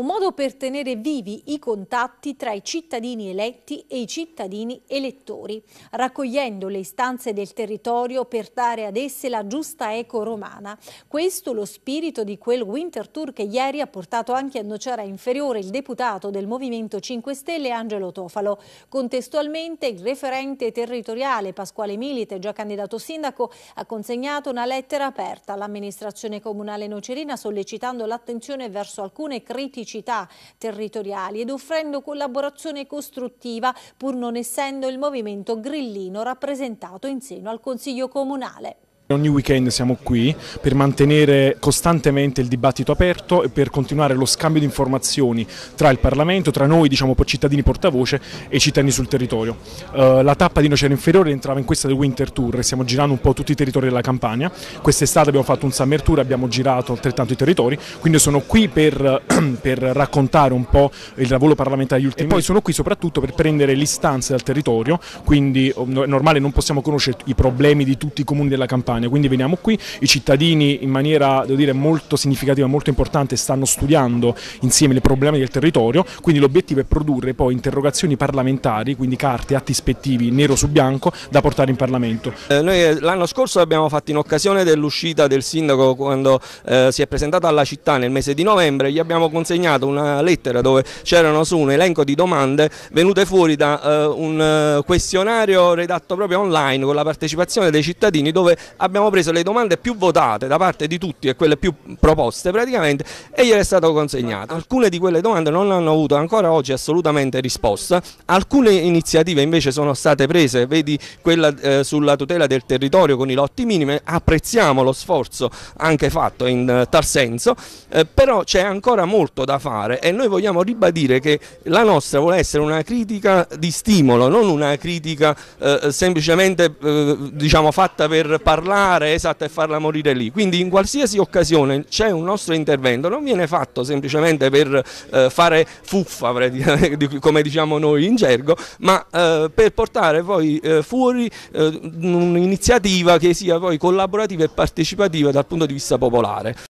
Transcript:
un modo per tenere vivi i contatti tra i cittadini eletti e i cittadini elettori, raccogliendo le istanze del territorio per dare ad esse la giusta eco romana. Questo lo spirito di quel Winter Tour che ieri ha portato anche a Nocera Inferiore il deputato del Movimento 5 Stelle Angelo Tofalo. Contestualmente il referente territoriale Pasquale Milite, già candidato sindaco, ha consegnato una lettera aperta all'amministrazione comunale nocerina sollecitando l'attenzione verso alcune criticità territoriali ed offrendo collaborazione costruttiva pur non essendo il movimento grillino rappresentato in seno al Consiglio Comunale. Ogni weekend siamo qui per mantenere costantemente il dibattito aperto e per continuare lo scambio di informazioni tra il Parlamento, tra noi diciamo, cittadini portavoce e i cittadini sul territorio. Uh, la tappa di Nocera Inferiore entrava in questa del Winter Tour e stiamo girando un po' tutti i territori della Campania. Quest'estate abbiamo fatto un Summer Tour, abbiamo girato altrettanto i territori, quindi sono qui per, per raccontare un po' il lavoro parlamentare degli ultimi e poi sono qui soprattutto per prendere le istanze dal territorio, quindi è normale non possiamo conoscere i problemi di tutti i comuni della Campania Campania, quindi veniamo qui, i cittadini in maniera devo dire, molto significativa, molto importante stanno studiando insieme i problemi del territorio, quindi l'obiettivo è produrre poi interrogazioni parlamentari, quindi carte, atti ispettivi nero su bianco da portare in Parlamento. Eh, noi eh, l'anno scorso abbiamo fatto in occasione dell'uscita del sindaco quando eh, si è presentato alla città nel mese di novembre, gli abbiamo consegnato una lettera dove c'erano su un elenco di domande venute fuori da eh, un eh, questionario redatto proprio online con la partecipazione dei cittadini dove abbiamo abbiamo preso le domande più votate da parte di tutti e quelle più proposte praticamente e gliele è stato consegnato. Alcune di quelle domande non hanno avuto ancora oggi assolutamente risposta, alcune iniziative invece sono state prese, vedi quella eh, sulla tutela del territorio con i lotti minimi, apprezziamo lo sforzo anche fatto in eh, tal senso, eh, però c'è ancora molto da fare e noi vogliamo ribadire che la nostra vuole essere una critica di stimolo, non una critica eh, semplicemente eh, diciamo, fatta per parlare fermare esatto, e farla morire lì. Quindi in qualsiasi occasione c'è un nostro intervento, non viene fatto semplicemente per eh, fare fuffa, come diciamo noi in gergo, ma eh, per portare poi eh, fuori eh, un'iniziativa che sia poi collaborativa e partecipativa dal punto di vista popolare.